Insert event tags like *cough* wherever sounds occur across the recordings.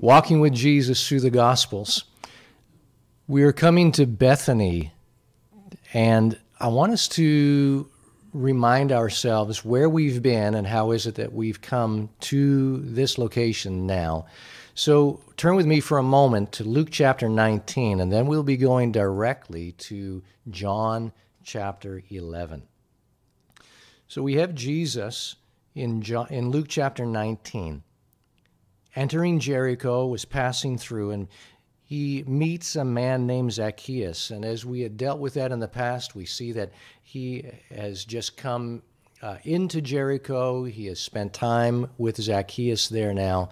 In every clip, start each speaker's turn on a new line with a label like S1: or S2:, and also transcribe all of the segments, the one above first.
S1: walking with Jesus through the Gospels. We are coming to Bethany, and I want us to remind ourselves where we've been and how is it that we've come to this location now. So turn with me for a moment to Luke chapter 19, and then we'll be going directly to John chapter 11. So we have Jesus in, John, in Luke chapter 19 entering Jericho, was passing through, and he meets a man named Zacchaeus. And as we had dealt with that in the past, we see that he has just come uh, into Jericho. He has spent time with Zacchaeus there now.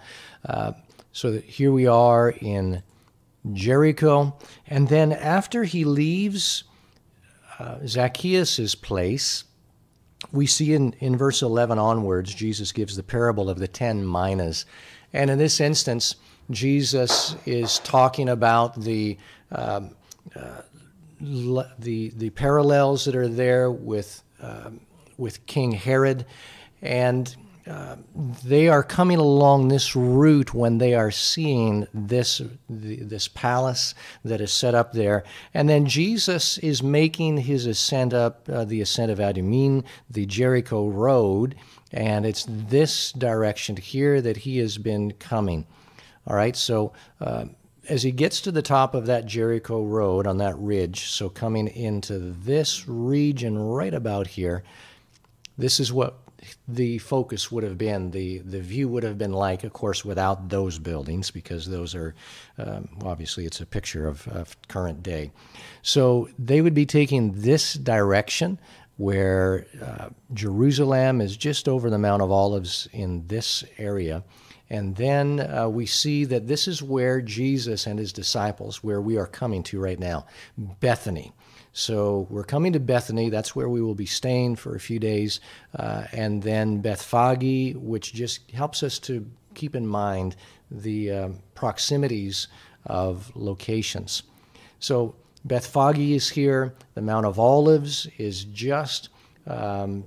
S1: Uh, so here we are in Jericho. And then after he leaves uh, Zacchaeus' place, we see in, in verse 11 onwards, Jesus gives the parable of the ten minas. And in this instance, Jesus is talking about the um, uh, the the parallels that are there with uh, with King Herod, and uh, they are coming along this route when they are seeing this the, this palace that is set up there, and then Jesus is making his ascent up uh, the ascent of Adumim, the Jericho road, and it's this direction here that he has been coming. All right, so uh, as he gets to the top of that Jericho road on that ridge, so coming into this region right about here, this is what the focus would have been, the, the view would have been like, of course, without those buildings, because those are, um, obviously, it's a picture of, of current day. So they would be taking this direction where uh, Jerusalem is just over the Mount of Olives in this area. And then uh, we see that this is where Jesus and his disciples, where we are coming to right now, Bethany. So we're coming to Bethany. That's where we will be staying for a few days. Uh, and then Bethphage, which just helps us to keep in mind the uh, proximities of locations. So Bethphage is here. The Mount of Olives is just um,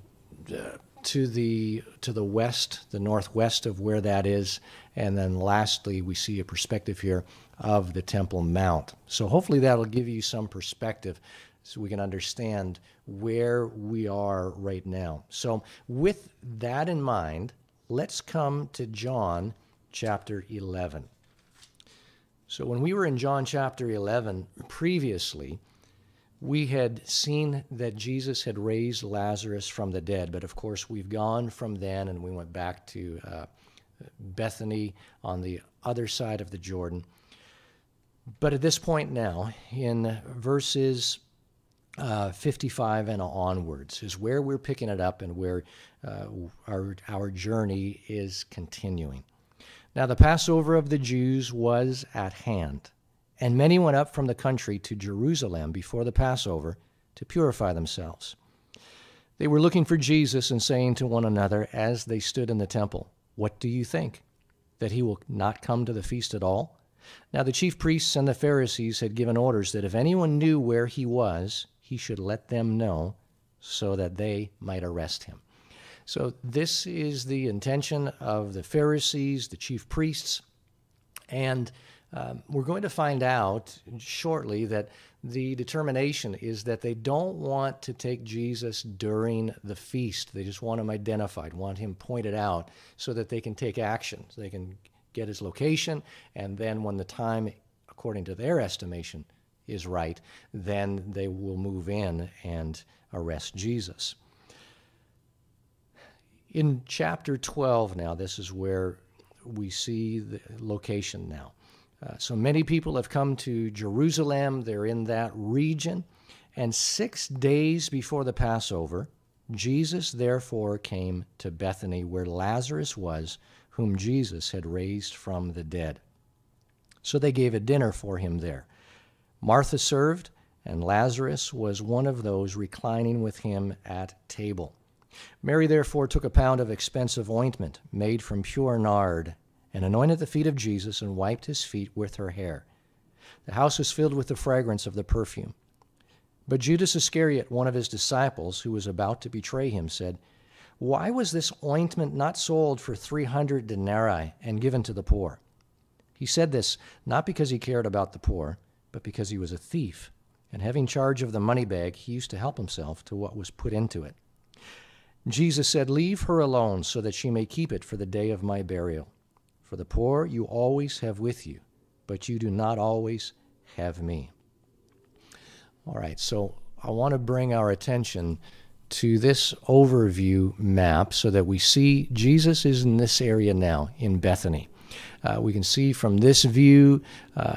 S1: to the to the west, the northwest of where that is. And then lastly, we see a perspective here of the Temple Mount. So hopefully that'll give you some perspective so we can understand where we are right now. So with that in mind, let's come to John chapter 11. So when we were in John chapter 11 previously, we had seen that Jesus had raised Lazarus from the dead, but of course we've gone from then and we went back to uh, Bethany on the other side of the Jordan. But at this point now, in verses uh, 55 and onwards, is where we're picking it up and where uh, our, our journey is continuing. Now the Passover of the Jews was at hand, and many went up from the country to Jerusalem before the Passover to purify themselves. They were looking for Jesus and saying to one another as they stood in the temple, What do you think? That he will not come to the feast at all? Now the chief priests and the Pharisees had given orders that if anyone knew where he was, he should let them know so that they might arrest him. So, this is the intention of the Pharisees, the chief priests, and um, we're going to find out shortly that the determination is that they don't want to take Jesus during the feast. They just want him identified, want him pointed out so that they can take action. So they can get his location, and then when the time, according to their estimation, is right, then they will move in and arrest Jesus. In chapter 12 now, this is where we see the location now. Uh, so many people have come to Jerusalem, they're in that region. And six days before the Passover, Jesus therefore came to Bethany, where Lazarus was, whom Jesus had raised from the dead. So they gave a dinner for him there. Martha served, and Lazarus was one of those reclining with him at table. Mary therefore took a pound of expensive ointment made from pure nard, and anointed the feet of Jesus and wiped his feet with her hair. The house was filled with the fragrance of the perfume. But Judas Iscariot, one of his disciples, who was about to betray him, said, Why was this ointment not sold for three hundred denarii and given to the poor? He said this not because he cared about the poor, but because he was a thief. And having charge of the money bag, he used to help himself to what was put into it. Jesus said, Leave her alone so that she may keep it for the day of my burial. For the poor you always have with you, but you do not always have me. All right, so I want to bring our attention to this overview map so that we see Jesus is in this area now in Bethany. Uh, we can see from this view uh,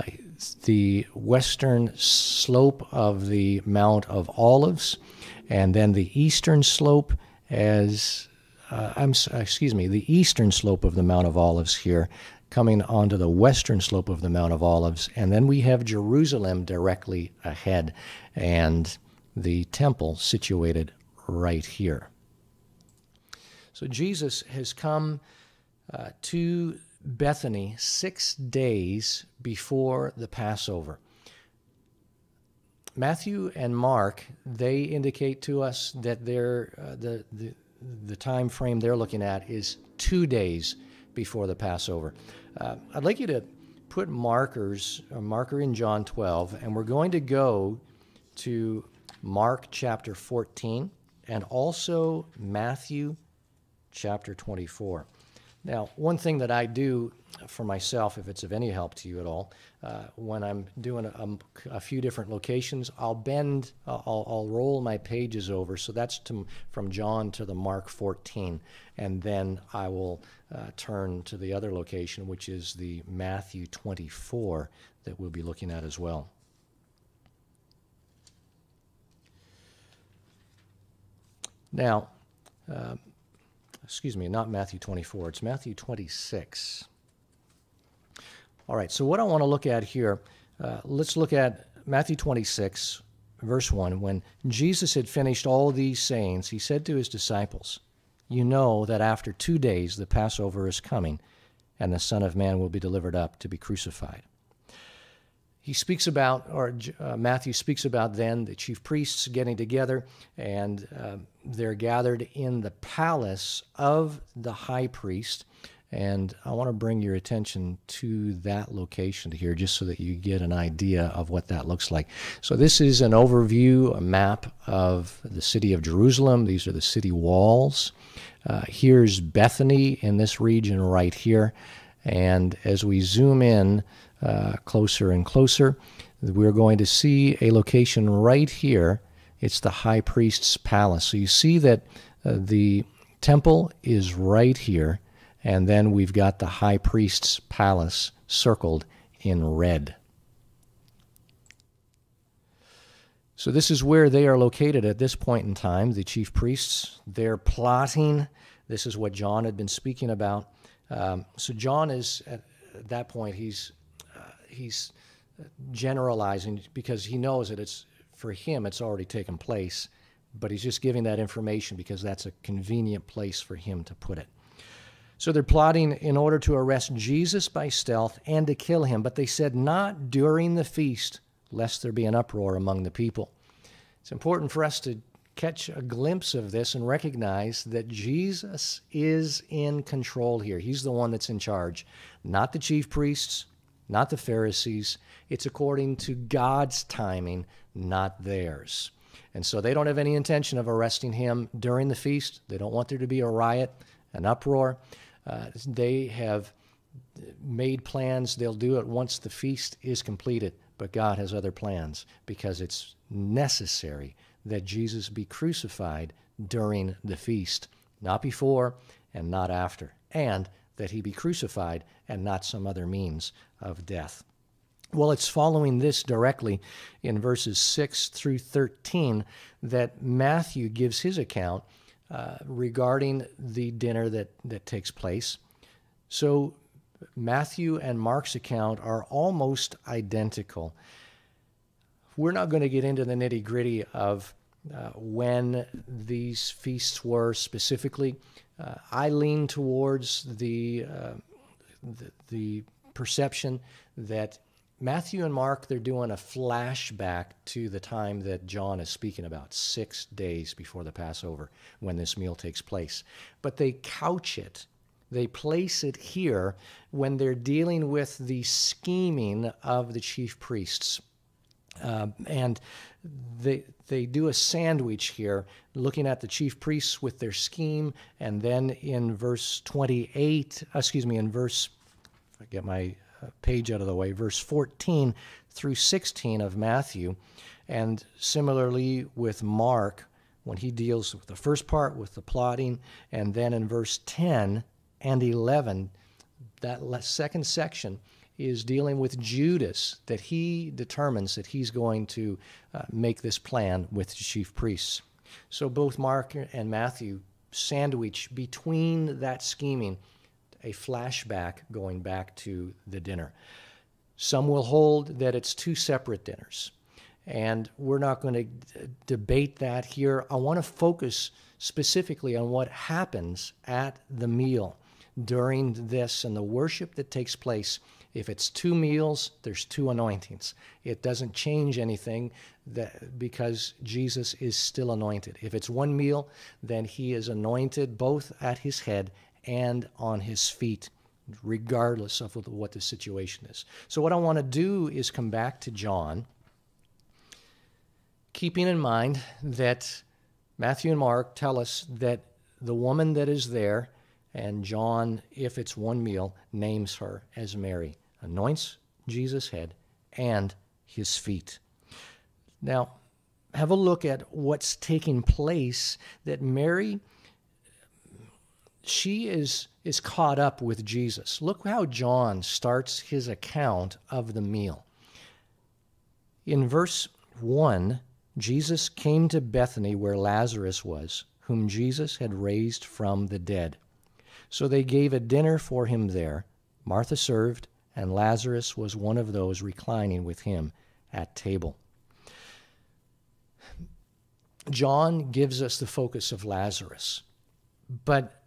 S1: the western slope of the Mount of Olives, and then the eastern slope as uh, I'm excuse me, the eastern slope of the Mount of Olives here, coming onto the western slope of the Mount of Olives, and then we have Jerusalem directly ahead, and the temple situated right here. So Jesus has come uh, to Bethany six days before the Passover. Matthew and Mark they indicate to us that they're, uh, the, the the time frame they're looking at is two days before the Passover. Uh, I'd like you to put markers, a marker in John 12, and we're going to go to Mark chapter 14 and also Matthew chapter 24. Now, one thing that I do for myself, if it's of any help to you at all, uh, when I'm doing a, a, few different locations, I'll bend, I'll, I'll, roll my pages over. So that's to, from John to the Mark 14. And then I will uh, turn to the other location, which is the Matthew 24 that we'll be looking at as well. Now, uh, excuse me, not Matthew 24, it's Matthew 26. All right, so what I want to look at here, uh, let's look at Matthew 26, verse 1. When Jesus had finished all these sayings, he said to his disciples, You know that after two days the Passover is coming, and the Son of Man will be delivered up to be crucified he speaks about, or uh, Matthew speaks about then the chief priests getting together, and uh, they're gathered in the palace of the high priest. And I want to bring your attention to that location here just so that you get an idea of what that looks like. So, this is an overview, a map of the city of Jerusalem. These are the city walls. Uh, here's Bethany in this region right here. And as we zoom in, uh, closer and closer. We're going to see a location right here. It's the high priest's palace. So you see that uh, the temple is right here, and then we've got the high priest's palace circled in red. So this is where they are located at this point in time, the chief priests. They're plotting. This is what John had been speaking about. Um, so John is at, at that point, he's he's uh, generalizing because he knows that it's for him it's already taken place, but he's just giving that information because that's a convenient place for him to put it. So they're plotting in order to arrest Jesus by stealth and to kill him, but they said not during the feast, lest there be an uproar among the people. It's important for us to catch a glimpse of this and recognize that Jesus is in control here. He's the one that's in charge, not the chief priests, not the Pharisees. It's according to God's timing, not theirs. And so they don't have any intention of arresting him during the feast. They don't want there to be a riot, an uproar. Uh, they have made plans. They'll do it once the feast is completed. But God has other plans because it's necessary that Jesus be crucified during the feast, not before and not after. And that he be crucified and not some other means of death. Well, it's following this directly in verses 6 through 13 that Matthew gives his account uh, regarding the dinner that, that takes place. So, Matthew and Mark's account are almost identical. We're not going to get into the nitty gritty of uh, when these feasts were specifically. Uh, I lean towards the, uh, the, the perception that Matthew and Mark, they're doing a flashback to the time that John is speaking about, six days before the Passover, when this meal takes place. But they couch it, they place it here when they're dealing with the scheming of the chief priests. Uh, and they, they do a sandwich here, looking at the chief priests with their scheme, and then in verse 28, excuse me, in verse, if I get my uh, page out of the way, verse 14 through 16 of Matthew, and similarly with Mark, when he deals with the first part with the plotting, and then in verse 10 and 11, that second section is dealing with Judas, that he determines that he's going to uh, make this plan with the chief priests. So both Mark and Matthew sandwich between that scheming a flashback going back to the dinner. Some will hold that it's two separate dinners. And we're not going to debate that here. I want to focus specifically on what happens at the meal during this and the worship that takes place. If it's two meals, there's two anointings. It doesn't change anything that, because Jesus is still anointed. If it's one meal, then he is anointed both at his head and on his feet, regardless of what the situation is. So, what I want to do is come back to John, keeping in mind that Matthew and Mark tell us that the woman that is there and John, if it's one meal, names her as Mary, anoints Jesus' head and his feet. Now, have a look at what's taking place that Mary she is is caught up with Jesus. Look how John starts his account of the meal. In verse 1, Jesus came to Bethany where Lazarus was, whom Jesus had raised from the dead. So they gave a dinner for him there. Martha served, and Lazarus was one of those reclining with him at table. John gives us the focus of Lazarus. But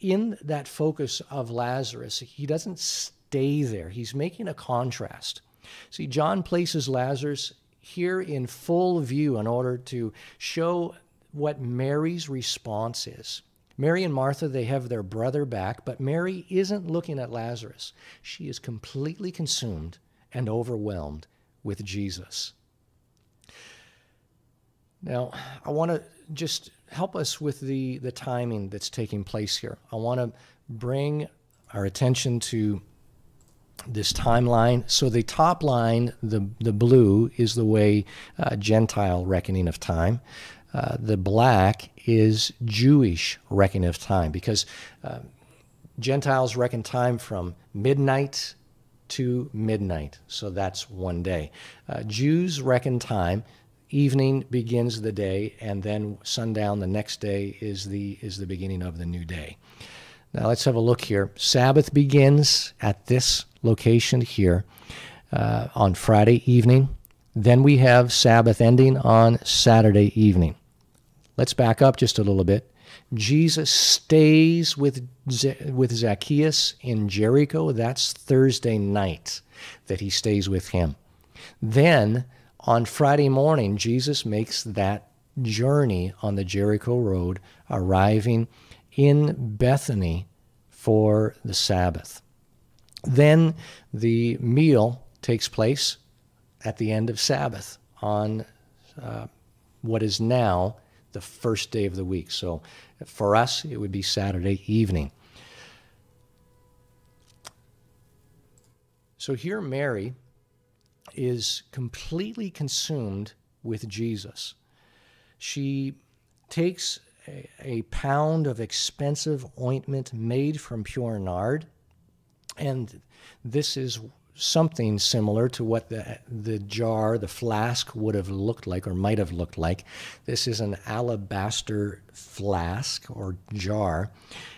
S1: in that focus of Lazarus, he doesn't stay there. He's making a contrast. See, John places Lazarus here in full view in order to show what Mary's response is. Mary and Martha, they have their brother back, but Mary isn't looking at Lazarus. She is completely consumed and overwhelmed with Jesus. Now, I want to just help us with the, the timing that's taking place here. I want to bring our attention to this timeline. So the top line, the, the blue, is the way uh, Gentile reckoning of time. Uh, the black is Jewish reckoning of time because uh, Gentiles reckon time from midnight to midnight, so that's one day. Uh, Jews reckon time. Evening begins the day, and then sundown the next day is the is the beginning of the new day. Now let's have a look here. Sabbath begins at this location here uh, on Friday evening. Then we have Sabbath ending on Saturday evening. Let's back up just a little bit. Jesus stays with, with Zacchaeus in Jericho. That's Thursday night that he stays with him. Then on Friday morning, Jesus makes that journey on the Jericho Road, arriving in Bethany for the Sabbath. Then the meal takes place at the end of Sabbath on uh, what is now the first day of the week. So for us, it would be Saturday evening. So here, Mary is completely consumed with Jesus. She takes a, a, pound of expensive ointment made from pure nard, and this is something similar to what the, the jar, the flask would have looked like or might have looked like. This is an alabaster flask or jar,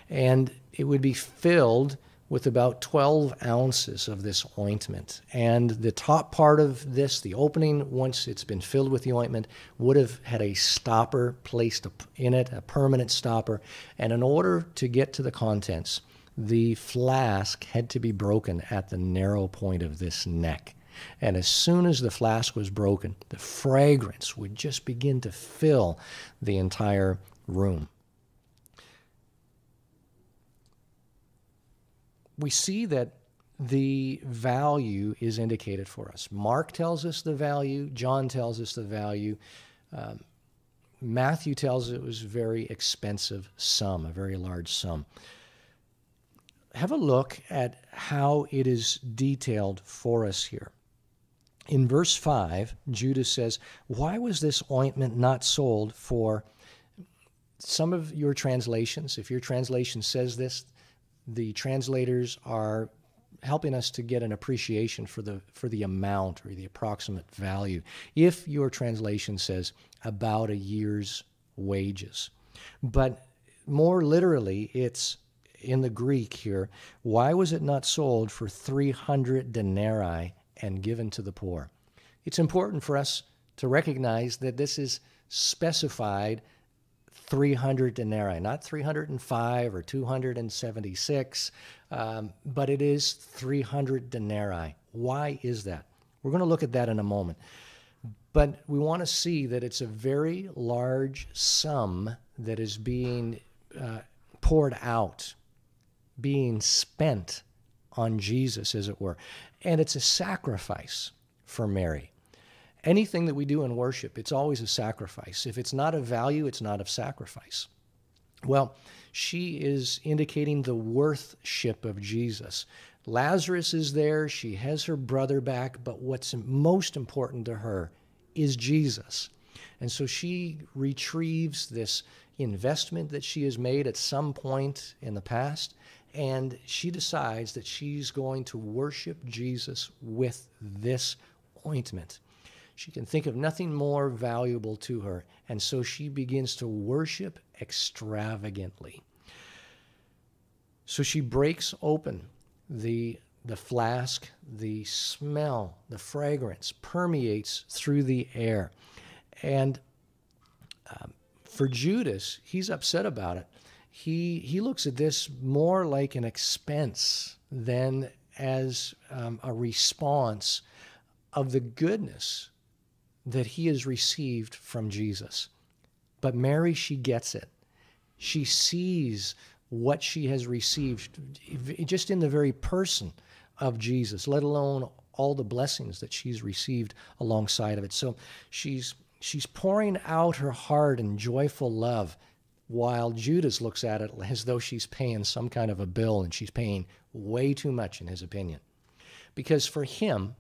S1: and it would be filled with about 12 ounces of this ointment. And the top part of this, the opening, once it's been filled with the ointment, would have had a stopper placed in it, a permanent stopper. And in order to get to the contents, the flask had to be broken at the narrow point of this neck. And as soon as the flask was broken, the fragrance would just begin to fill the entire room. we see that the value is indicated for us. Mark tells us the value, John tells us the value. Um, Matthew tells it was a very expensive sum, a very large sum. Have a look at how it is detailed for us here. In verse 5, Judas says, Why was this ointment not sold for some of your translations? If your translation says this, the translators are helping us to get an appreciation for the for the amount or the approximate value. If your translation says about a year's wages, but more literally, it's in the Greek here. Why was it not sold for three hundred denarii and given to the poor? It's important for us to recognize that this is specified 300 denarii, not 305 or 276, um, but it is 300 denarii. Why is that? We're going to look at that in a moment. But we want to see that it's a very large sum that is being uh, poured out, being spent on Jesus, as it were. And it's a sacrifice for Mary anything that we do in worship, it's always a sacrifice. If it's not of value, it's not of sacrifice. Well, she is indicating the worthship of Jesus. Lazarus is there, she has her brother back, but what's most important to her is Jesus. And so she retrieves this investment that she has made at some point in the past, and she decides that she's going to worship Jesus with this ointment. She can think of nothing more valuable to her, and so she begins to worship extravagantly. So she breaks open the, the flask, the smell, the fragrance permeates through the air. And um, for Judas, he's upset about it. He, he looks at this more like an expense than as um, a response of the goodness that he has received from Jesus. But Mary, she gets it. She sees what she has received just in the very person of Jesus, let alone all the blessings that she's received alongside of it. So she's she's pouring out her heart in joyful love while Judas looks at it as though she's paying some kind of a bill and she's paying way too much in his opinion. Because for him,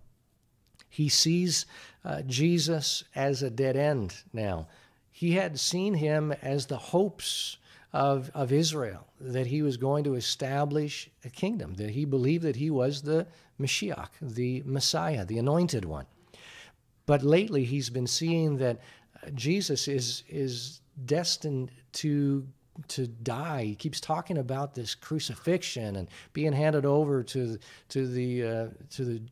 S1: he sees uh, Jesus as a dead end now. He had seen him as the hopes of, of Israel, that he was going to establish a kingdom, that he believed that he was the Mashiach, the Messiah, the anointed one. But lately he's been seeing that uh, Jesus is, is destined to to die. He keeps talking about this crucifixion and being handed over to to the uh, to the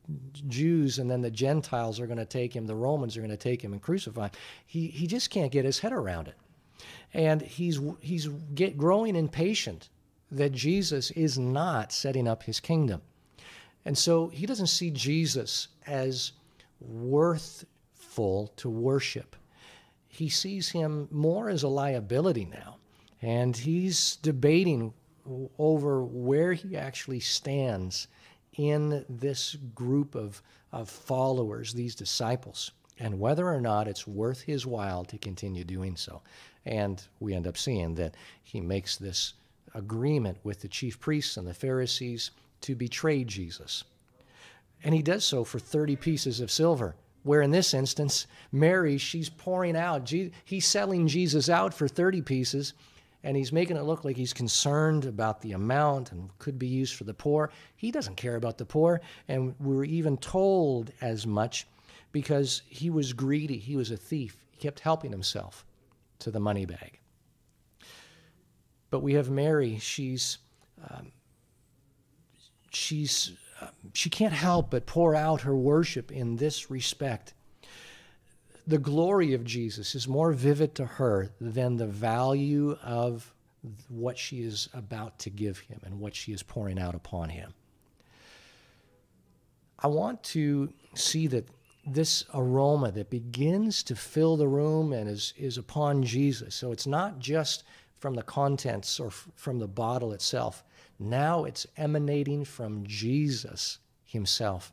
S1: Jews, and then the Gentiles are going to take him. The Romans are going to take him and crucify him. He he just can't get his head around it, and he's he's get growing impatient that Jesus is not setting up his kingdom, and so he doesn't see Jesus as worthful to worship. He sees him more as a liability now and he's debating over where he actually stands in this group of, of followers, these disciples, and whether or not it's worth his while to continue doing so. And we end up seeing that he makes this agreement with the chief priests and the Pharisees to betray Jesus. And he does so for 30 pieces of silver. Where in this instance, Mary, she's pouring out. He's selling Jesus out for 30 pieces, and he's making it look like he's concerned about the amount and could be used for the poor. He doesn't care about the poor, and we're even told as much because he was greedy, he was a thief. He kept helping himself to the money bag. But we have Mary, she's um, she's she can't help but pour out her worship in this respect the glory of Jesus is more vivid to her than the value of what she is about to give him and what she is pouring out upon him. I want to see that this aroma that begins to fill the room and is, is upon Jesus. So it's not just from the contents or from the bottle itself. Now it's emanating from Jesus himself.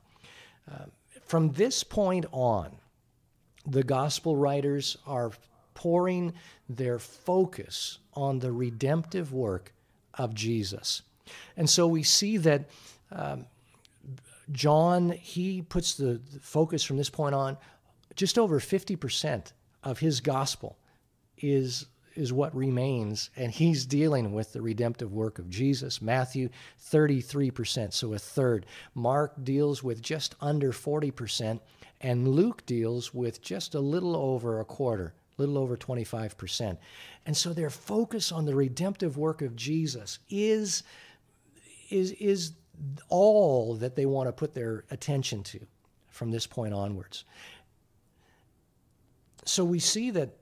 S1: Uh, from this point on, the gospel writers are pouring their focus on the redemptive work of Jesus. And so we see that um, John, he puts the, the focus from this point on, just over 50% of his gospel is is what remains, and he's dealing with the redemptive work of Jesus. Matthew, 33%, so a third. Mark deals with just under 40%, and Luke deals with just a little over a quarter, a little over 25%. And so their focus on the redemptive work of Jesus is, is, is all that they want to put their attention to from this point onwards. So we see that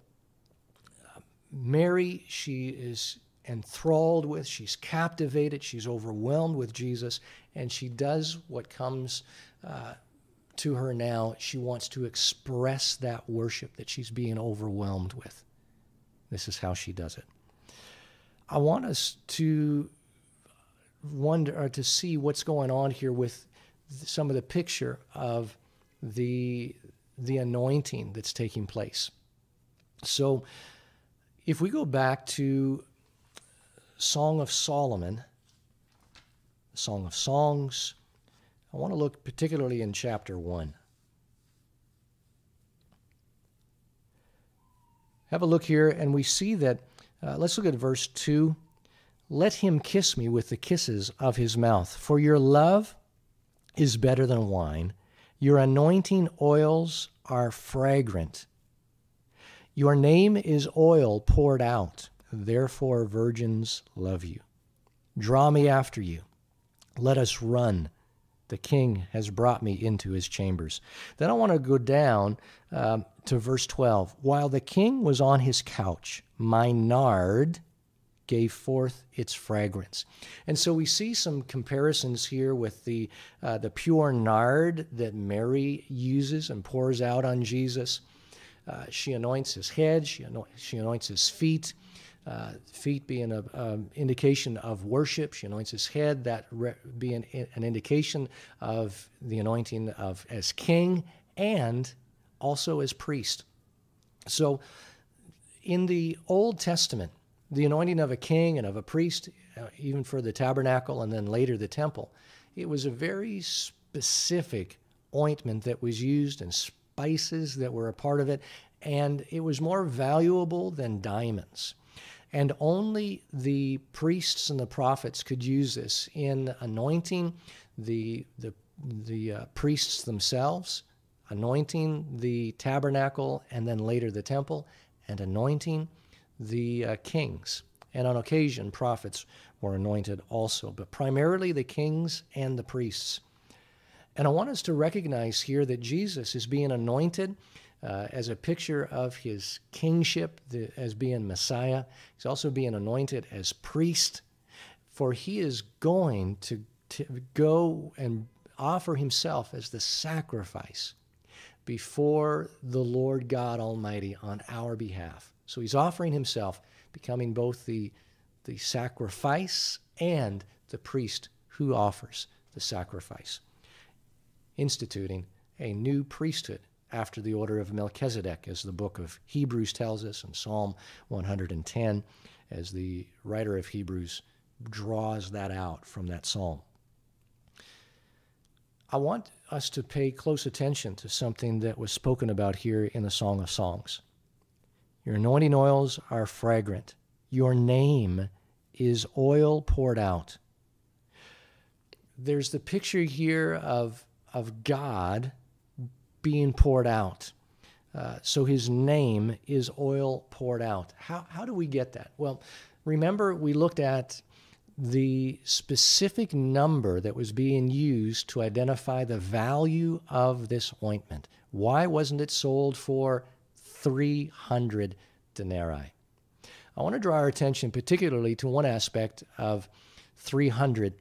S1: Mary, she is enthralled with, she's captivated, she's overwhelmed with Jesus, and she does what comes uh, to her now. She wants to express that worship that she's being overwhelmed with. This is how she does it. I want us to wonder or to see what's going on here with some of the picture of the the anointing that's taking place. So if we go back to Song of Solomon, Song of Songs, I want to look particularly in chapter 1. Have a look here, and we see that, uh, let's look at verse 2. Let him kiss me with the kisses of his mouth, for your love is better than wine. Your anointing oils are fragrant. Your name is oil poured out, therefore virgins love you. Draw me after you. Let us run. The king has brought me into his chambers. Then I want to go down um, to verse 12. While the king was on his couch, my nard gave forth its fragrance. And so we see some comparisons here with the, uh, the pure nard that Mary uses and pours out on Jesus. Uh, she anoints his head, she, she anoints his feet. Uh, feet being an um, indication of worship. She anoints his head, that re- being an indication of the anointing of as king and also as priest. So, in the Old Testament, the anointing of a king and of a priest, uh, even for the tabernacle and then later the temple, it was a very specific ointment that was used and spices that were a part of it, and it was more valuable than diamonds. And only the priests and the prophets could use this in anointing the, the, the uh, priests themselves, anointing the tabernacle and then later the temple, and anointing the uh, kings. And on occasion, prophets were anointed also, but primarily the kings and the priests. And I want us to recognize here that Jesus is being anointed uh, as a picture of his kingship, the, as being Messiah. He's also being anointed as priest, for he is going to, to go and offer himself as the sacrifice before the Lord God Almighty on our behalf. So he's offering himself, becoming both the, the sacrifice and the priest who offers the sacrifice instituting a new priesthood after the order of Melchizedek, as the book of Hebrews tells us, and Psalm 110, as the writer of Hebrews draws that out from that psalm. I want us to pay close attention to something that was spoken about here in the Song of Songs. Your anointing oils are fragrant. Your name is oil poured out. There's the picture here of of God being poured out. Uh, so his name is oil poured out. How, how do we get that? Well, remember we looked at the specific number that was being used to identify the value of this ointment. Why wasn't it sold for 300 denarii? I want to draw our attention particularly to one aspect of 300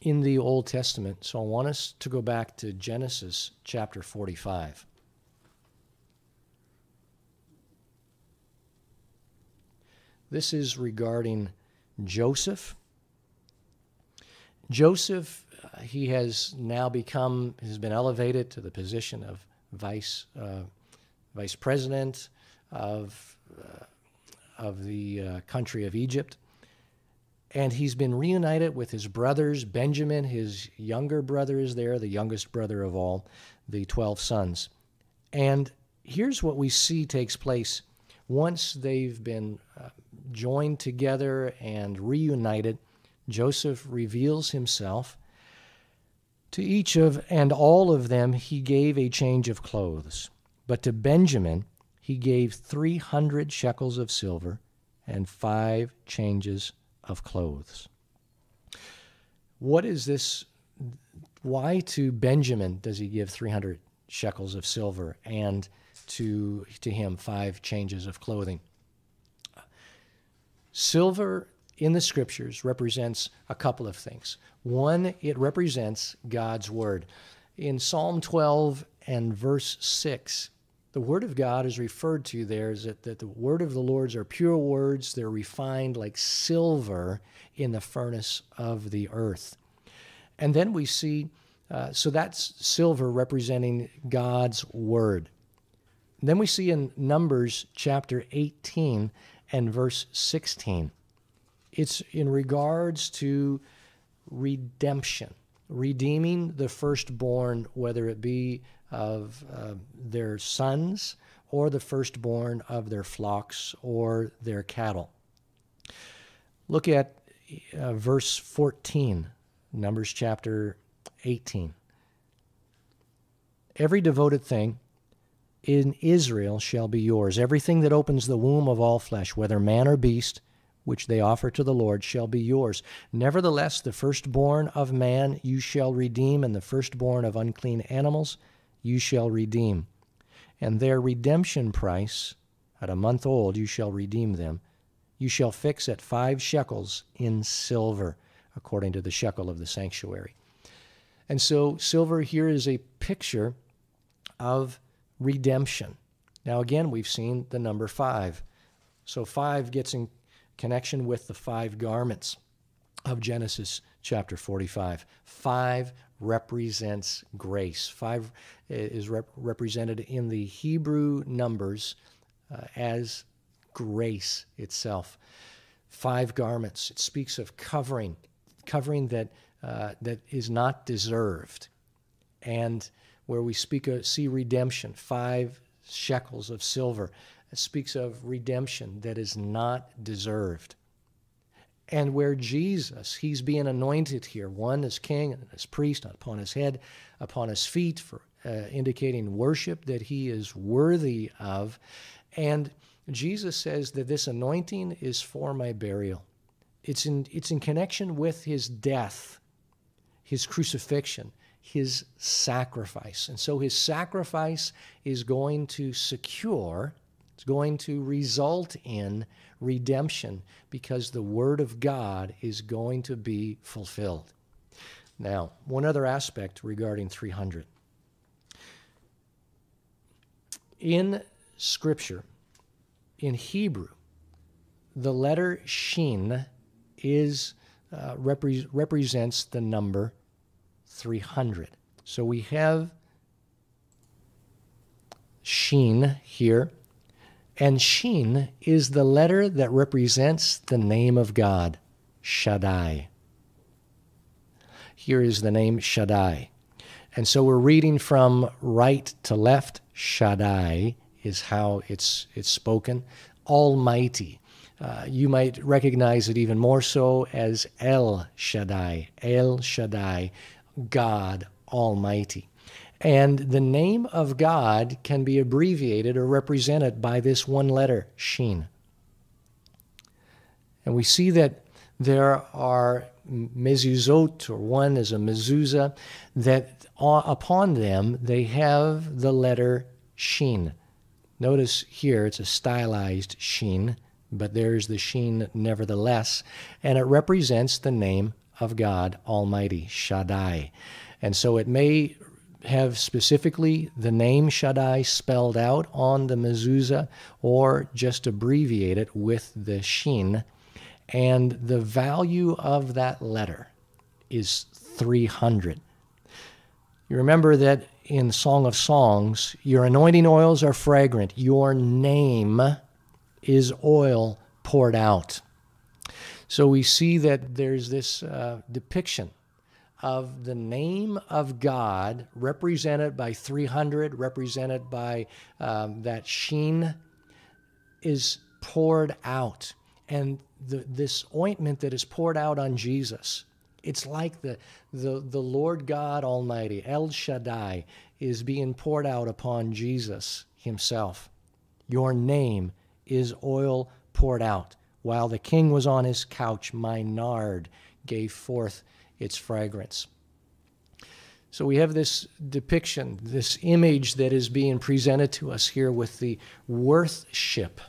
S1: in the Old Testament. So I want us to go back to Genesis chapter 45. This is regarding Joseph. Joseph, uh, he has now become, has been elevated to the position of vice, uh, vice president of, uh, of the uh, country of Egypt. And he's been reunited with his brothers. Benjamin, his younger brother, is there, the youngest brother of all, the 12 sons. And here's what we see takes place once they've been uh, joined together and reunited. Joseph reveals himself. To each of and all of them he gave a change of clothes. But to Benjamin he gave 300 shekels of silver and five changes of clothes. What is this? Why to Benjamin does he give 300 shekels of silver and to, to him five changes of clothing? Silver in the scriptures represents a couple of things. One, it represents God's word. In Psalm 12 and verse 6, the word of God is referred to there is that, that the word of the Lord's are pure words, they're refined like silver in the furnace of the earth. And then we see, uh, so that's silver representing God's word. Then we see in Numbers chapter 18 and verse 16, it's in regards to redemption, redeeming the firstborn, whether it be of uh, their sons or the firstborn of their flocks or their cattle. Look at uh, verse 14, Numbers chapter 18. Every devoted thing in Israel shall be yours. Everything that opens the womb of all flesh, whether man or beast, which they offer to the Lord, shall be yours. Nevertheless, the firstborn of man you shall redeem, and the firstborn of unclean animals you shall redeem. And their redemption price, at a month old, you shall redeem them. You shall fix at five shekels in silver, according to the shekel of the sanctuary. And so, silver here is a picture of redemption. Now, again, we've seen the number five. So, five gets in connection with the five garments of Genesis chapter 45. Five represents grace. Five is rep- represented in the Hebrew numbers uh, as grace itself. Five garments. It speaks of covering, covering that uh, that is not deserved, and where we speak of see redemption. Five shekels of silver. It speaks of redemption that is not deserved and where Jesus, he's being anointed here, one as king and as priest upon his head, upon his feet, for uh, indicating worship that he is worthy of. And Jesus says that this anointing is for my burial. It's in, it's in connection with his death, his crucifixion, his sacrifice. And so his sacrifice is going to secure it's going to result in redemption because the Word of God is going to be fulfilled. Now, one other aspect regarding 300. In Scripture, in Hebrew, the letter Shin is uh, repre- represents the number 300. So we have Shin here and Shin is the letter that represents the name of God, Shaddai. Here is the name Shaddai. And so we're reading from right to left. Shaddai is how it's, it's spoken. Almighty. Uh, you might recognize it even more so as El Shaddai, El Shaddai, God Almighty. And the name of God can be abbreviated or represented by this one letter, Shin. And we see that there are mezuzot, or one is a mezuzah, that upon them they have the letter Shin. Notice here it's a stylized Shin, but there's the Shin nevertheless, and it represents the name of God Almighty, Shaddai. And so it may have specifically the name Shaddai spelled out on the mezuzah or just abbreviate it with the shin. And the value of that letter is 300. You remember that in Song of Songs, your anointing oils are fragrant, your name is oil poured out. So we see that there's this uh, depiction of the name of God represented by 300, represented by um, that shin, is poured out. And the, this ointment that is poured out on Jesus, it's like the, the, the Lord God Almighty, El Shaddai, is being poured out upon Jesus himself. Your name is oil poured out. While the king was on his couch, my nard gave forth its fragrance. So we have this depiction, this image that is being presented to us here with the worship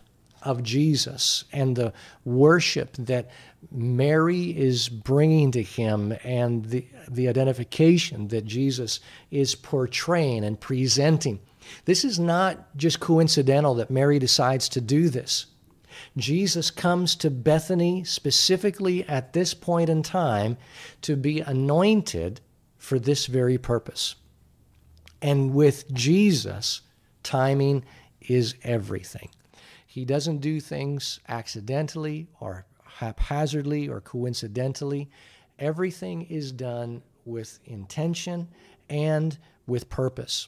S1: of Jesus and the worship that Mary is bringing to him and the, the identification that Jesus is portraying and presenting. This is not just coincidental that Mary decides to do this. Jesus comes to Bethany specifically at this point in time to be anointed for this very purpose. And with Jesus, timing is everything. He doesn't do things accidentally or haphazardly or coincidentally. Everything is done with intention and with purpose.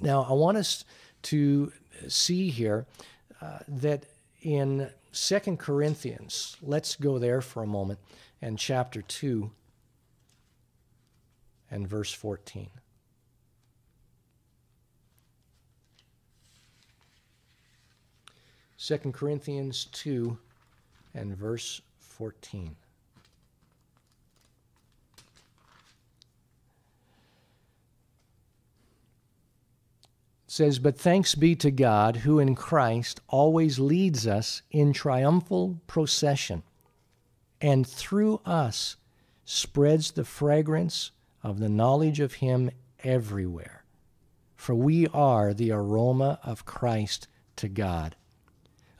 S1: Now, I want us to see here uh, that in Second Corinthians, let's go there for a moment, and chapter 2 and verse 14. Second Corinthians 2 and verse 14. Says, But thanks be to God who in Christ always leads us in triumphal procession, and through us spreads the fragrance of the knowledge of Him everywhere. For we are the aroma of Christ to God.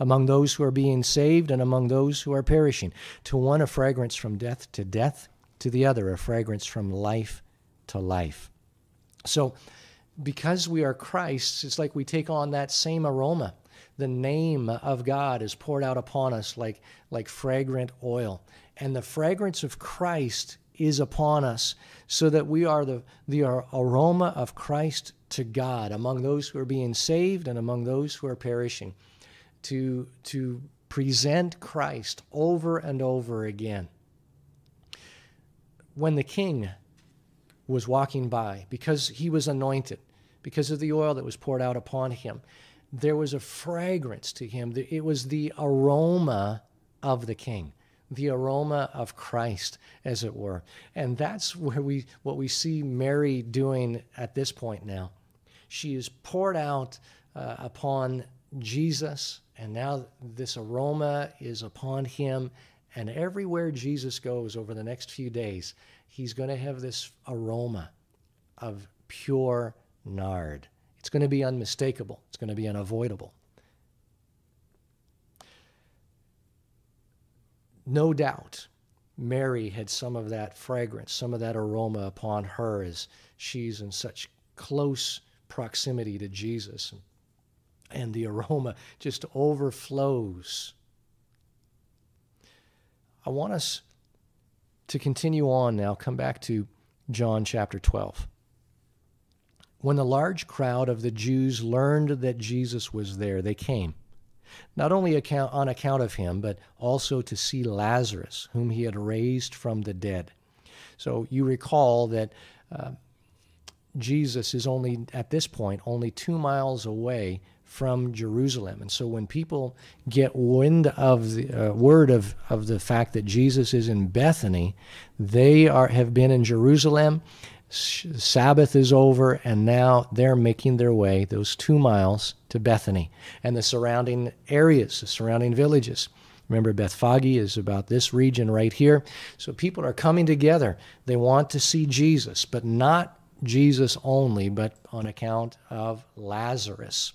S1: Among those who are being saved and among those who are perishing, to one a fragrance from death to death, to the other a fragrance from life to life. So, because we are Christ's, it's like we take on that same aroma. The name of God is poured out upon us like, like fragrant oil. And the fragrance of Christ is upon us so that we are the, the aroma of Christ to God among those who are being saved and among those who are perishing. To, to present Christ over and over again. When the king was walking by because he was anointed, because of the oil that was poured out upon him. There was a fragrance to him. It was the aroma of the king, the aroma of Christ, as it were. And that's where we what we see Mary doing at this point now. She is poured out uh, upon Jesus, and now this aroma is upon him. And everywhere Jesus goes over the next few days, he's going to have this aroma of pure nard. It's going to be unmistakable, it's going to be unavoidable. No doubt, Mary had some of that fragrance, some of that aroma upon her as she's in such close proximity to Jesus. And the aroma just overflows. I want us to continue on now, come back to John chapter 12. When the large crowd of the Jews learned that Jesus was there, they came, not only on account of him, but also to see Lazarus, whom he had raised from the dead. So you recall that uh, Jesus is only, at this point, only two miles away from Jerusalem. And so when people get wind of the uh, word of, of the fact that Jesus is in Bethany, they are, have been in Jerusalem Sabbath is over, and now they're making their way those two miles to Bethany and the surrounding areas, the surrounding villages. Remember, Bethphage is about this region right here. So people are coming together. They want to see Jesus, but not Jesus only, but on account of Lazarus.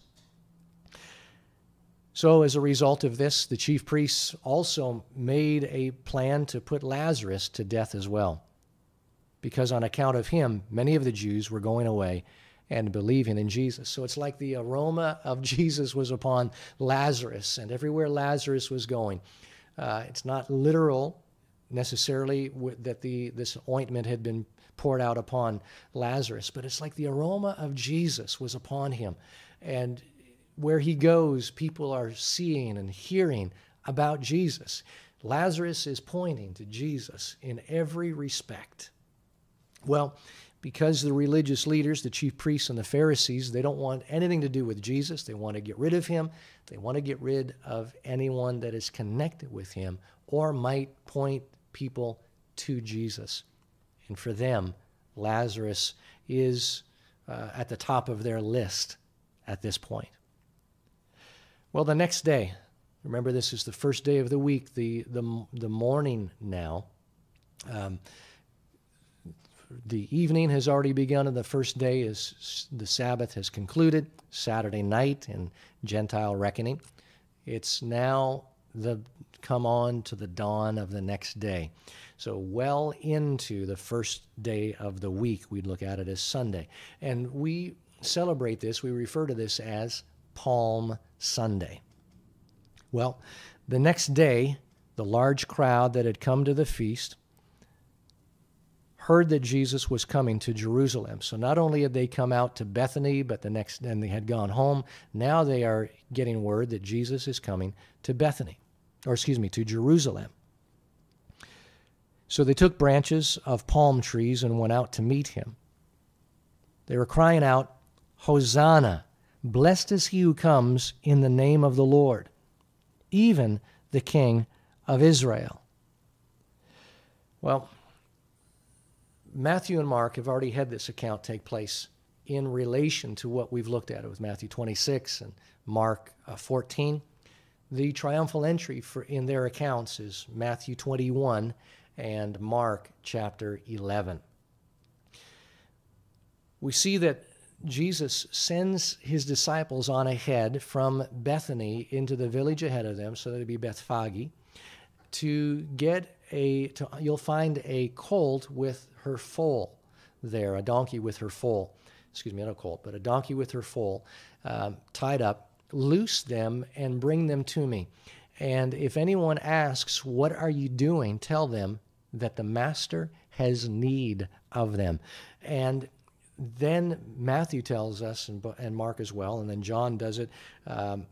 S1: So, as a result of this, the chief priests also made a plan to put Lazarus to death as well. Because on account of him, many of the Jews were going away and believing in Jesus. So it's like the aroma of *laughs* Jesus was upon Lazarus, and everywhere Lazarus was going. Uh, it's not literal necessarily that the this ointment had been poured out upon Lazarus, but it's like the aroma of Jesus was upon him, and where he goes, people are seeing and hearing about Jesus. Lazarus is pointing to Jesus in every respect. Well, because the religious leaders, the chief priests and the Pharisees, they don't want anything to do with Jesus. They want to get rid of him. They want to get rid of anyone that is connected with him or might point people to Jesus. And for them, Lazarus is uh, at the top of their list at this point. Well, the next day, remember this is the first day of the week, the, the, the morning now. Um, the evening has already begun, and the first day is the Sabbath has concluded, Saturday night in Gentile reckoning. It's now the come on to the dawn of the next day. So, well into the first day of the week, we'd look at it as Sunday. And we celebrate this, we refer to this as Palm Sunday. Well, the next day, the large crowd that had come to the feast heard that Jesus was coming to Jerusalem. So not only had they come out to Bethany, but the next and they had gone home, now they are getting word that Jesus is coming to Bethany, or excuse me, to Jerusalem. So they took branches of palm trees and went out to meet him. They were crying out, Hosanna! Blessed is he who comes in the name of the Lord, even the King of Israel. Well, Matthew and Mark have already had this account take place in relation to what we've looked at with Matthew 26 and Mark uh, 14. The triumphal entry for, in their accounts is Matthew 21 and Mark chapter 11. We see that Jesus sends his disciples on ahead from Bethany into the village ahead of them, so that would be Bethphage, to get a. To, you'll find a colt with her foal there, a donkey with her foal. Excuse me, not a colt, but a donkey with her foal um, tied up. Loose them and bring them to me. And if anyone asks, What are you doing? tell them that the master has need of them. And then Matthew tells us, and, and Mark as well, and then John does it, um,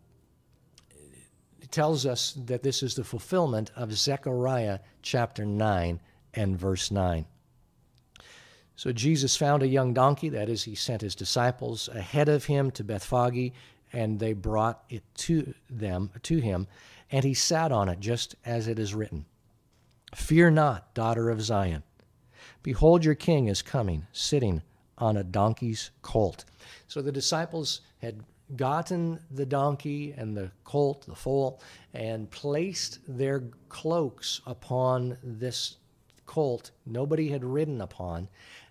S1: tells us that this is the fulfillment of Zechariah chapter 9 and verse 9. So Jesus found a young donkey, that is, he sent his disciples ahead of him to Bethphage, and they brought it to them to him, and he sat on it, just as it is written. Fear not, daughter of Zion. Behold, your king is coming, sitting on a donkey's colt. So the disciples had gotten the donkey and the colt, the foal, and placed their cloaks upon this colt nobody had ridden upon.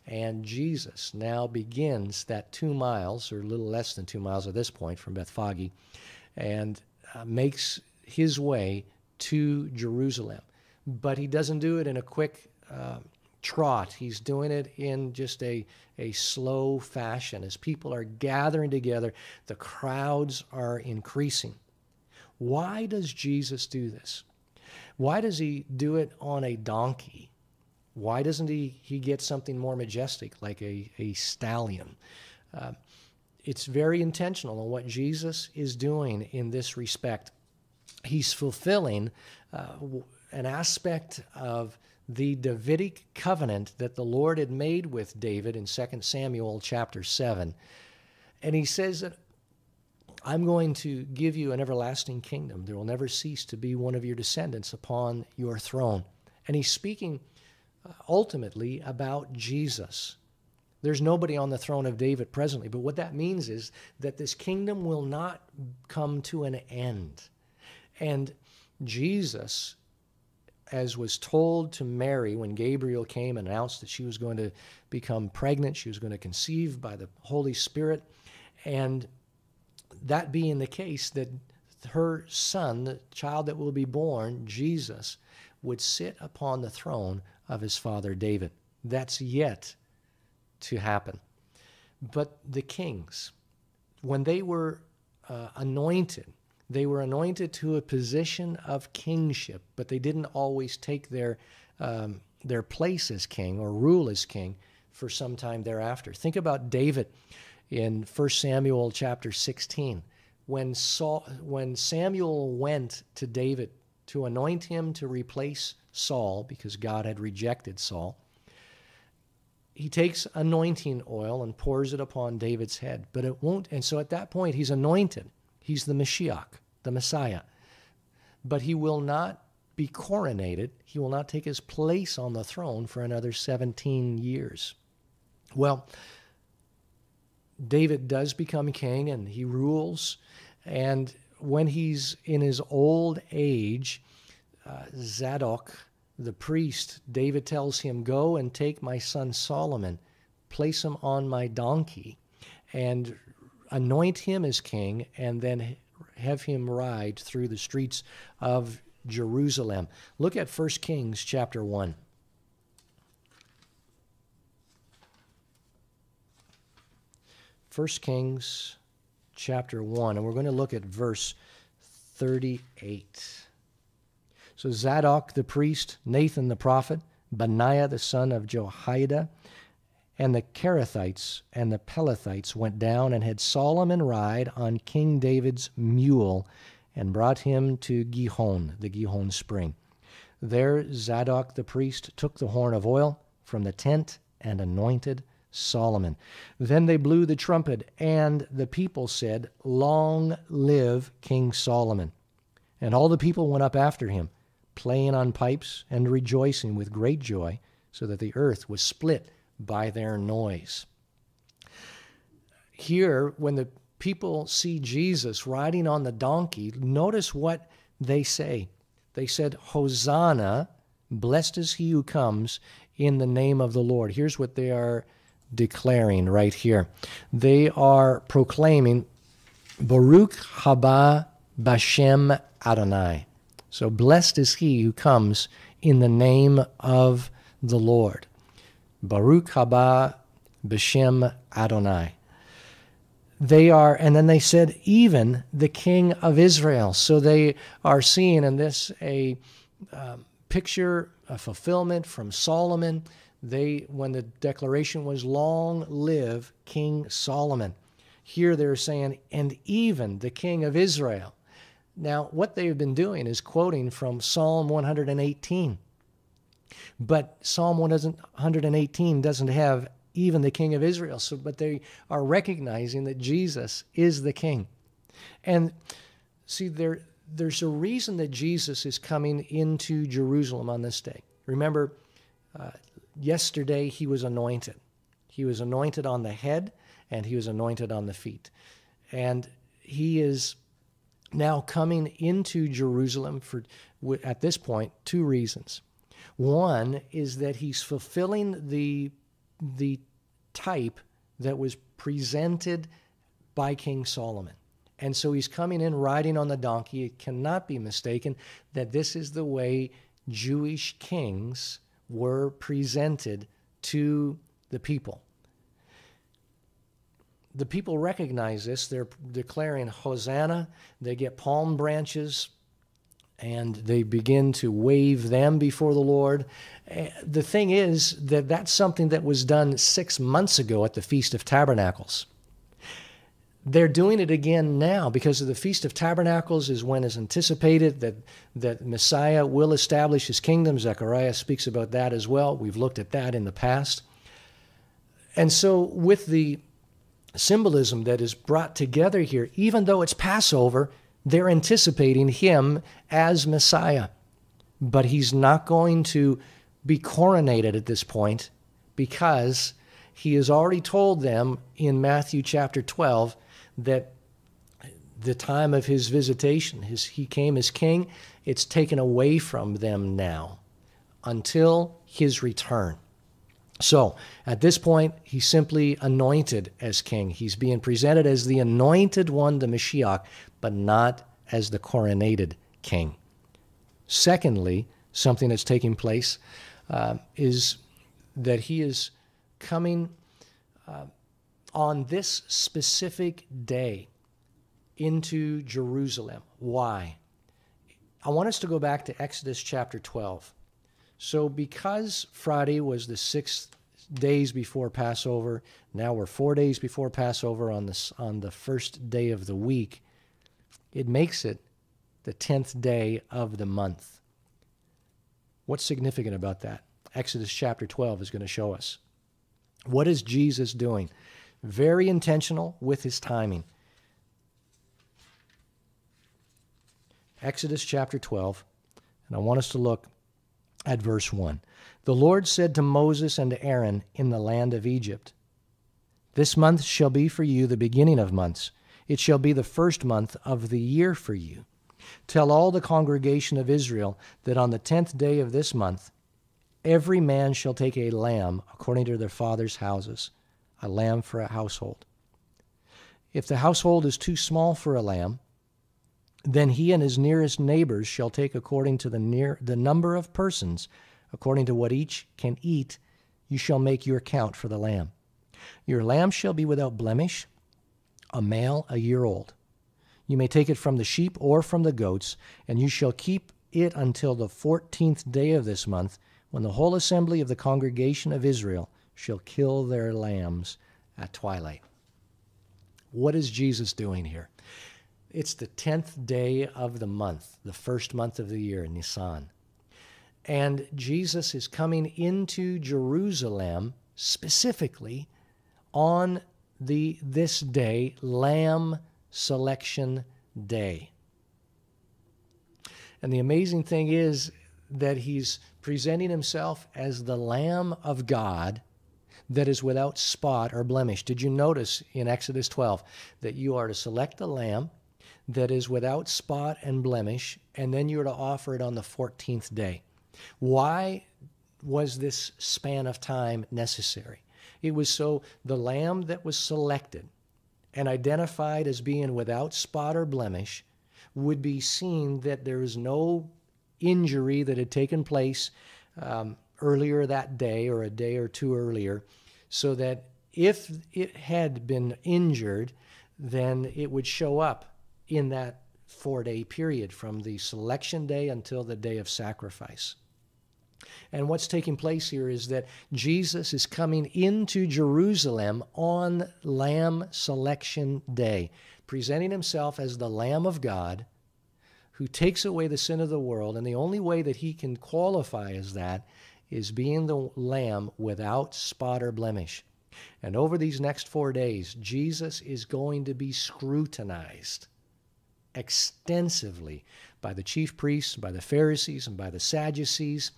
S1: And Jesus now begins that two miles, or a little less than two miles at this point from Bethphage, and uh, makes his way to Jerusalem. But he doesn't do it in a quick uh, trot. He's doing it in just a, a slow fashion. As people are gathering together, the crowds are increasing. Why does Jesus do this? Why does he do it on a donkey? Why doesn't he, he get something more majestic like a, a stallion? Uh, it's very intentional on what Jesus is doing in this respect. He's fulfilling uh, an aspect of the Davidic covenant that the Lord had made with David in 2 Samuel chapter 7. And he says that I'm going to give you an everlasting kingdom. There will never cease to be one of your descendants upon your throne. And he's speaking uh, ultimately about Jesus. There's nobody on the throne of David presently, but what that means is that this kingdom will not come to an end. And Jesus as was told to Mary when Gabriel came and announced that she was going to become pregnant, she was going to conceive by the Holy Spirit. And that being the case, that her son, the child that will be born, Jesus, would sit upon the throne of his father David. That's yet to happen. But the kings, when they were uh, anointed, they were anointed to a position of kingship, but they didn't always take their, um, their place as king or rule as king for some time thereafter. Think about David in 1 Samuel chapter 16. When, Saul, when Samuel went to David to anoint him to replace Saul because God had rejected Saul, he takes anointing oil and pours it upon David's head, but it won't. And so at that point, he's anointed. He's the Mashiach, the Messiah. But he will not be coronated. He will not take his place on the throne for another 17 years. Well, David does become king and he rules. And when he's in his old age, uh, Zadok, the priest, David tells him, Go and take my son Solomon, place him on my donkey, and anoint him as king, and then have him ride through the streets of Jerusalem. Look at 1 Kings chapter 1. First Kings chapter 1, and we're going to look at verse 38. So Zadok the priest, Nathan the prophet, Benaiah the son of Jehoiada, and the Kerethites and the Pelethites went down and had Solomon ride on King David's mule and brought him to Gihon, the Gihon spring. There Zadok the priest took the horn of oil from the tent and anointed Solomon. Then they blew the trumpet, and the people said, Long live King Solomon. And all the people went up after him playing on pipes and rejoicing with great joy, so that the earth was split by their noise. Here, when the people see Jesus riding on the donkey, notice what they say. They said, Hosanna, blessed is he who comes in the name of the Lord. Here's what they are declaring right here. They are proclaiming, Baruch haba Bashem Adonai. So blessed is he who comes in the name of the Lord. Baruch haba b'shem Adonai. They are, and then they said, even the king of Israel. So they are seeing in this a um, picture, a fulfillment from Solomon. They, when the declaration was, "Long live King Solomon," here they're saying, and even the king of Israel. Now, what they've been doing is quoting from Psalm 118. But Psalm 118 doesn't have even the king of Israel. So, but they are recognizing that Jesus is the king. And see, there, there's a reason that Jesus is coming into Jerusalem on this day. Remember, uh, yesterday he was anointed. He was anointed on the head and he was anointed on the feet. And he is now coming into Jerusalem for at this point two reasons. One is that he's fulfilling the the type that was presented by King Solomon. And so he's coming in riding on the donkey. It cannot be mistaken that this is the way Jewish kings were presented to the people the people recognize this. They're declaring Hosanna. They get palm branches and they begin to wave them before the Lord. Eh, the thing is that that's something that was done six months ago at the Feast of Tabernacles. They're doing it again now because of the Feast of Tabernacles is when it's anticipated that, that Messiah will establish his kingdom. Zechariah speaks about that as well. We've looked at that in the past. And so, with the symbolism that is brought together here. Even though it's Passover, they're anticipating him as Messiah. But he's not going to be coronated at this point because he has already told them in Matthew chapter 12 that the time of his visitation, his, he came as king, it's taken away from them now. until his return. So at this point, he's simply anointed as king. He's being presented as the anointed one, the Mashiach, but not as the coronated king. Secondly, something that's taking place uh, is that he is coming uh, on this specific day into Jerusalem. Why? I want us to go back to Exodus chapter 12. So, because Friday was the sixth days before Passover, now we're four days before Passover on, this, on the first day of the week, it makes it the tenth day of the month. What's significant about that? Exodus chapter 12 is going to show us. What is Jesus doing? Very intentional with his timing. Exodus chapter 12, and I want us to look at verse 1. The Lord said to Moses and to Aaron in the land of Egypt, This month shall be for you the beginning of months. It shall be the first month of the year for you. Tell all the congregation of Israel that on the tenth day of this month, every man shall take a lamb according to their father's houses, a lamb for a household. If the household is too small for a lamb, then he and his nearest neighbors shall take according to the near the number of persons, according to what each can eat, you shall make your count for the lamb. Your lamb shall be without blemish, a male a year old. You may take it from the sheep or from the goats, and you shall keep it until the fourteenth day of this month, when the whole assembly of the congregation of Israel shall kill their lambs at twilight. What is Jesus doing here? It's the 10th day of the month, the first month of the year, Nisan. And Jesus is coming into Jerusalem specifically on the this day, Lamb Selection Day. And the amazing thing is that he's presenting himself as the Lamb of God that is without spot or blemish. Did you notice in Exodus 12 that you are to select a lamb that is without spot and blemish, and then you are to offer it on the 14th day. Why was this span of time necessary? It was so the lamb that was selected and identified as being without spot or blemish would be seen that there is no injury that had taken place um, earlier that day or a day or two earlier, so that if it had been injured, then it would show up in that four day period from the selection day until the day of sacrifice. And what's taking place here is that Jesus is coming into Jerusalem on Lamb Selection Day, presenting himself as the Lamb of God who takes away the sin of the world. And the only way that he can qualify as that is being the Lamb without spot or blemish. And over these next four days, Jesus is going to be scrutinized extensively by the chief priests, by the Pharisees, and by the Sadducees,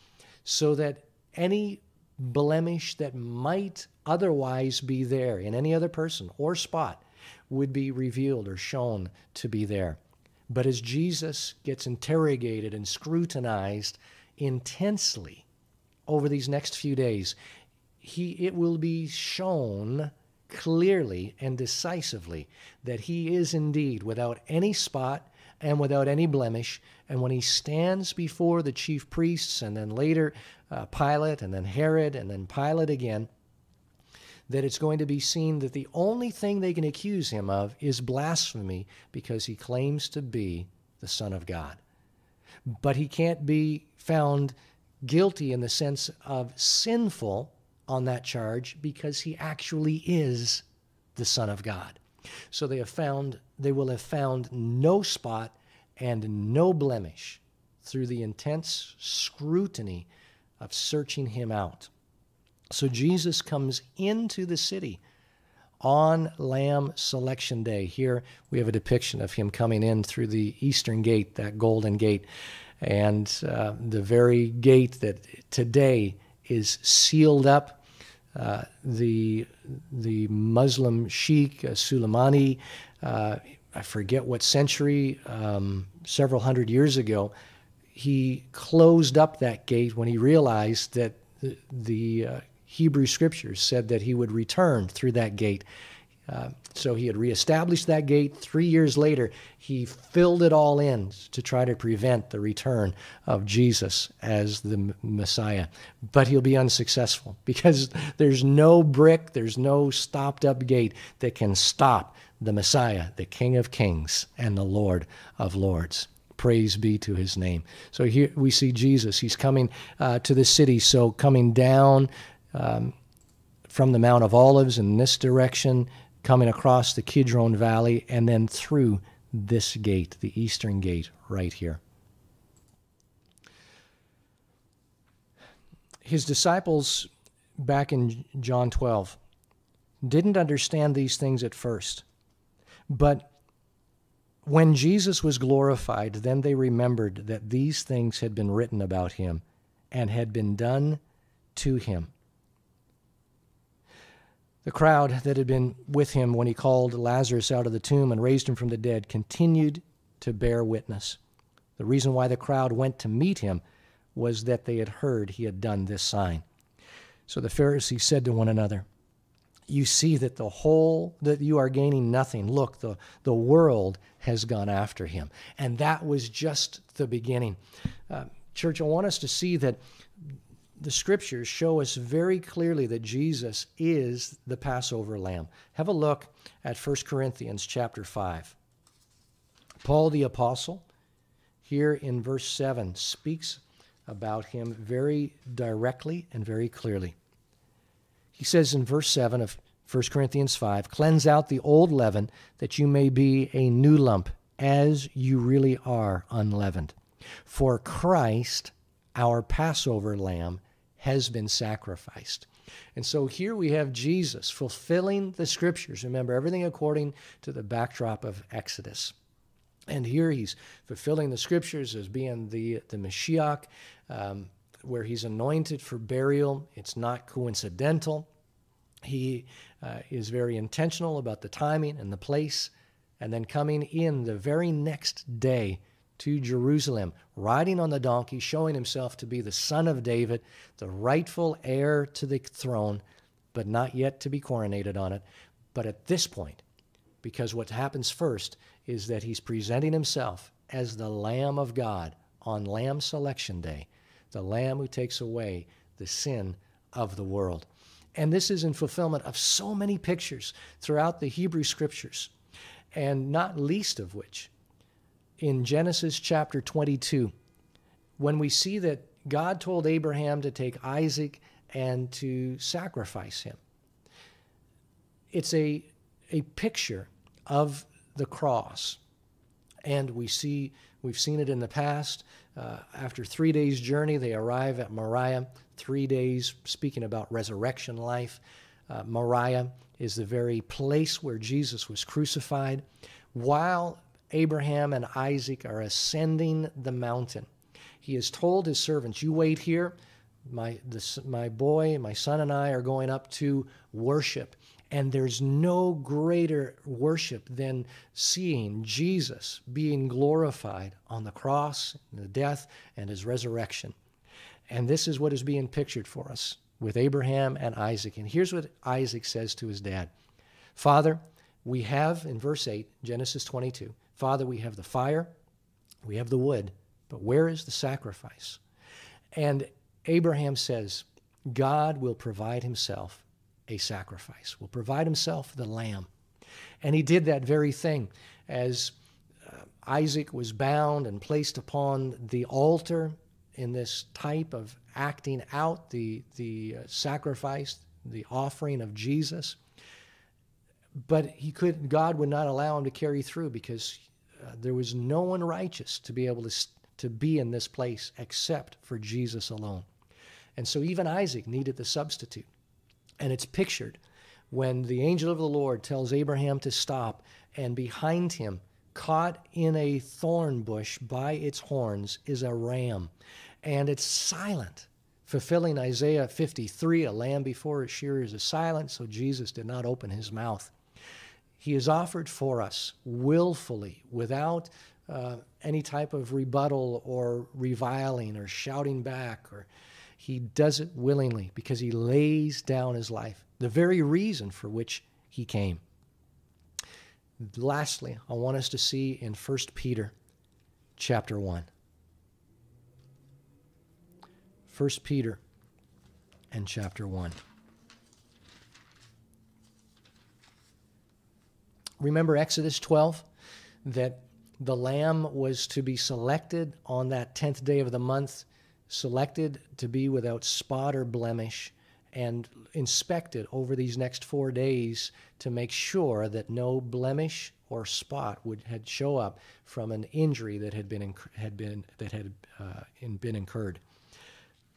S1: so that any blemish that might otherwise be there in any other person or spot would be revealed or shown to be there. But as Jesus gets interrogated and scrutinized intensely over these next few days, he, it will be shown clearly and decisively that he is indeed without any spot and without any blemish. And when he stands before the chief priests and then later uh, Pilate and then Herod and then Pilate again, that it's going to be seen that the only thing they can accuse him of is blasphemy because he claims to be the Son of God. But he can't be found guilty in the sense of sinful on that charge because he actually is the Son of God. So they have found they will have found no spot and no blemish through the intense scrutiny of searching him out. So Jesus comes into the city on Lamb Selection Day. Here we have a depiction of him coming in through the eastern gate, that golden gate, and uh, the very gate that today is sealed up. Uh, the the Muslim sheikh uh, Suleimani, uh, I forget what century, um, several hundred years ago, he closed up that gate when he realized that the, the uh, Hebrew scriptures said that he would return through that gate. Uh, so he had reestablished that gate. Three years later, he filled it all in to try to prevent the return of Jesus as the Messiah. But he'll be unsuccessful *laughs* because there's no brick, there's no stopped up gate that can stop the Messiah, the King of Kings and the Lord of Lords. Praise be to his name. So here we see Jesus. He's coming uh, to the city. So coming down um, from the Mount of Olives in this direction, coming across the Kidron Valley, and then through this gate, the eastern gate right here. His disciples back in John 12 didn't understand these things at first. But when Jesus was glorified, then they remembered that these things had been written about him and had been done to him. The crowd that had been with him when he called Lazarus out of the tomb and raised him from the dead continued to bear witness. The reason why the crowd went to meet him was that they had heard he had done this sign. So the Pharisees said to one another, you see that the whole that you are gaining nothing look the the world has gone after him and that was just the beginning uh, church i want us to see that the scriptures show us very clearly that jesus is the passover lamb. Have a look at 1 corinthians chapter 5 paul the apostle here in verse 7 speaks about him very directly and very clearly. He says in verse 7 of 1 Corinthians 5 Cleanse out the old leaven, that you may be a new lump, as you really are unleavened. For Christ, our Passover lamb, has been sacrificed. And so here we have Jesus fulfilling the scriptures. Remember, everything according to the backdrop of Exodus. And here he's fulfilling the scriptures as being the, the Mashiach, um, where he's anointed for burial. It's not coincidental. He uh, is very intentional about the timing and the place, and then coming in the very next day to Jerusalem, riding on the donkey, showing himself to be the son of David, the rightful heir to the throne, but not yet to be coronated on it. But at this point, because what happens first is that he's presenting himself as the Lamb of God on Lamb Selection Day the Lamb who takes away the sin of the world. And this is in fulfillment of so many pictures throughout the Hebrew scriptures, and not least of which in Genesis chapter 22, when we see that God told Abraham to take Isaac and to sacrifice him. It's a, a picture of the cross. And we see, we've seen it in the past. Uh, after three days' journey, they arrive at Moriah. Three days, speaking about resurrection life. Uh, Moriah is the very place where Jesus was crucified. While Abraham and Isaac are ascending the mountain, he has told his servants, You wait here. My, the, my boy, my son, and I are going up to worship. And there's no greater worship than seeing Jesus being glorified on the cross, the death, and his resurrection. And this is what is being pictured for us with Abraham and Isaac. And here's what Isaac says to his dad Father, we have, in verse 8, Genesis 22, Father, we have the fire, we have the wood, but where is the sacrifice? And Abraham says, God will provide himself a sacrifice, will provide himself the lamb. And he did that very thing as uh, Isaac was bound and placed upon the altar in this type of acting out the, the uh, sacrifice, the offering of Jesus. But he could, God would not allow him to carry through because uh, there was no one righteous to be able to, to be in this place except for Jesus alone. And so even Isaac needed the substitute. And it's pictured when the angel of the Lord tells Abraham to stop, and behind him, caught in a thorn bush by its horns, is a ram. And it's silent, fulfilling Isaiah 53 a lamb before its shearers is silent, so Jesus did not open his mouth. He is offered for us willfully, without uh, any type of rebuttal or reviling or shouting back or he does it willingly because he lays down his life the very reason for which he came. Lastly i want us to see in 1 peter chapter 1 1 peter and chapter 1 remember exodus 12 that the lamb was to be selected on that 10th day of the month, selected to be without spot or blemish, and inspected over these next four days to make sure that no blemish or spot would had show up from an injury that had been had been that had uh, been incurred.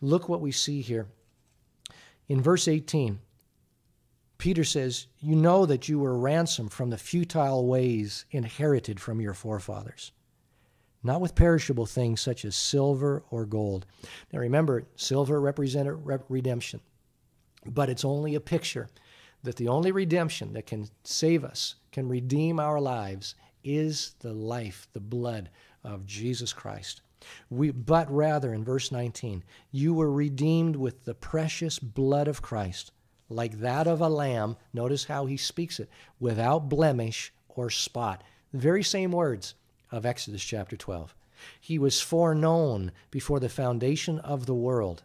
S1: Look what we see here in verse 18. Peter says, You know that you were ransomed from the futile ways inherited from your forefathers, not with perishable things such as silver or gold. Now remember, silver represented redemption, but it's only a picture that the only redemption that can save us, can redeem our lives, is the life, the blood of Jesus Christ. We, but rather, in verse 19, you were redeemed with the precious blood of Christ like that of a lamb. Notice how he speaks it without blemish or spot. The very same words of Exodus chapter 12. He was foreknown before the foundation of the world,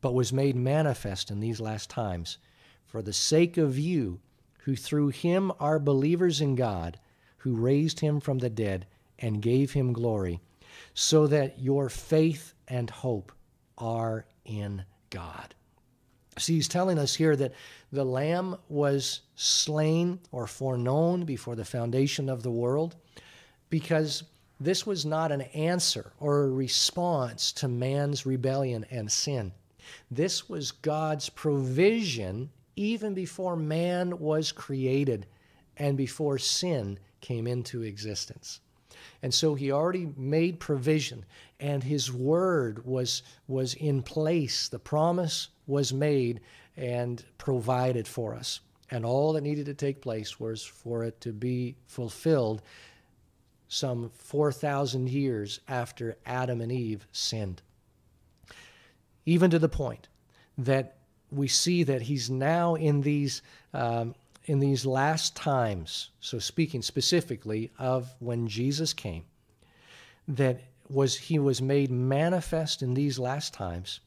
S1: but was made manifest in these last times for the sake of you, who through him are believers in God, who raised him from the dead and gave him glory, so that your faith and hope are in God. See, he's telling us here that the Lamb was slain or foreknown before the foundation of the world because this was not an answer or a response to man's rebellion and sin. This was God's provision even before man was created and before sin came into existence. And so he already made provision and his word was was in place. The promise was made and provided for us. And all that needed to take place was for it to be fulfilled some 4,000 years after Adam and Eve sinned. Even to the point that we see that he's now in these, um, in these last times, so speaking specifically of when Jesus came, that was he was made manifest in these last times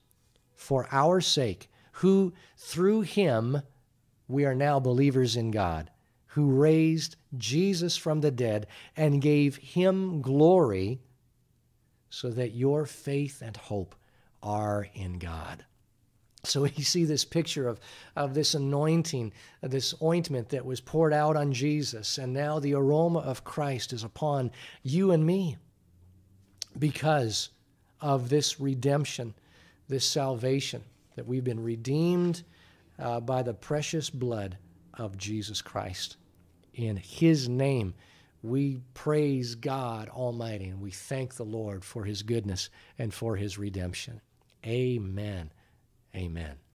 S1: for our sake, who through him we are now believers in God, who raised Jesus from the dead and gave him glory, so that your faith and hope are in God. So *laughs* we see this picture of, of this anointing, this ointment that was poured out on Jesus, and now the aroma of Christ is upon you and me because of this redemption this salvation, that we've been redeemed uh, by the precious blood of Jesus Christ. In His name, we praise God Almighty and we thank the Lord for His goodness and for His redemption. Amen. Amen.